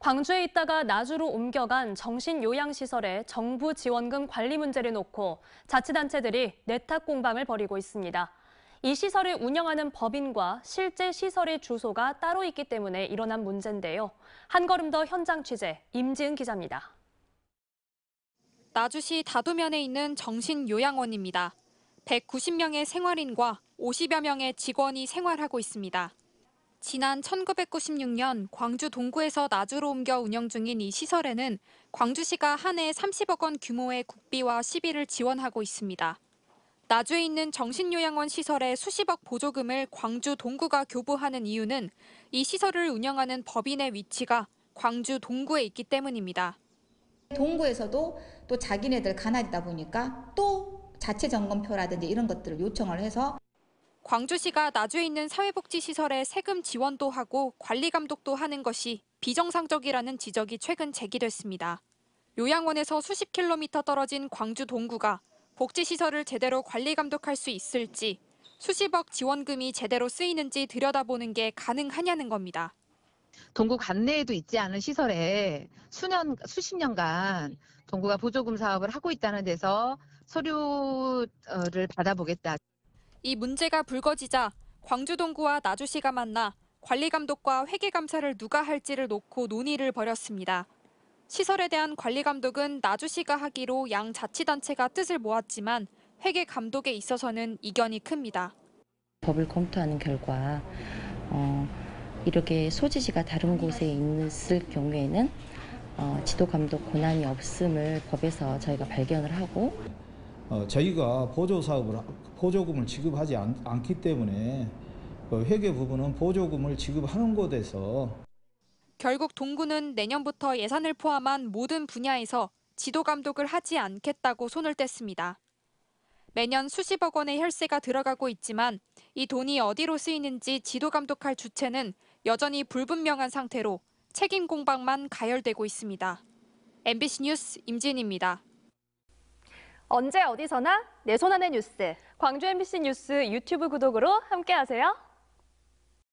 광주에 있다가 나주로 옮겨간 정신요양시설의 정부 지원금 관리 문제를 놓고 자치단체들이 내탁 공방을 벌이고 있습니다. 이 시설을 운영하는 법인과 실제 시설의 주소가 따로 있기 때문에 일어난 문제인데요. 한 걸음 더 현장 취재, 임지은 기자입니다. 나주시 다도면에 있는 정신요양원입니다. 190명의 생활인과 50여 명의 직원이 생활하고 있습니다. 지난 1996년 광주 동구에서 나주로 옮겨 운영 중인 이 시설에는 광주시가 한 해 30억 원 규모의 국비와 시비를 지원하고 있습니다. 나주에 있는 정신요양원 시설에 수십억 보조금을 광주 동구가 교부하는 이유는 이 시설을 운영하는 법인의 위치가 광주 동구에 있기 때문입니다. 동구에서도 또 자기네들 가나리다 보니까 또 자체 점검표라든지 이런 것들을 요청을 해서 광주시가 나주에 있는 사회복지시설에 세금 지원도 하고 관리 감독도 하는 것이 비정상적이라는 지적이 최근 제기됐습니다. 요양원에서 수십 킬로미터 떨어진 광주 동구가 복지시설을 제대로 관리 감독할 수 있을지 수십억 지원금이 제대로 쓰이는지 들여다보는 게 가능하냐는 겁니다. 동구 관내에도 있지 않은 시설에 수년, 수십 년간 동구가 보조금 사업을 하고 있다는 데서 서류를 받아보겠다. 이 문제가 불거지자 광주 동구와 나주시가 만나 관리 감독과 회계 감사를 누가 할지를 놓고 논의를 벌였습니다. 시설에 대한 관리 감독은 나주시가 하기로 양 자치단체가 뜻을 모았지만 회계 감독에 있어서는 이견이 큽니다. 법을 검토하는 결과 어, 이렇게 소지지가 다른 곳에 있을 경우에는 어, 지도 감독 권한이 없음을 법에서 저희가 발견을 하고 어, 저희가 보조 사업을 하- 보조금을 지급하지 않, 않기 때문에 그 회계 부분은 보조금을 지급하는 곳에서 결국 동구는 내년부터 예산을 포함한 모든 분야에서 지도 감독을 하지 않겠다고 손을 뗐습니다. 매년 수십억 원의 혈세가 들어가고 있지만 이 돈이 어디로 쓰이는지 지도 감독할 주체는 여전히 불분명한 상태로 책임 공방만 가열되고 있습니다. MBC 뉴스 임진입니다. 언제 어디서나 내 손 안의 뉴스. 광주 MBC 뉴스 유튜브 구독으로 함께하세요.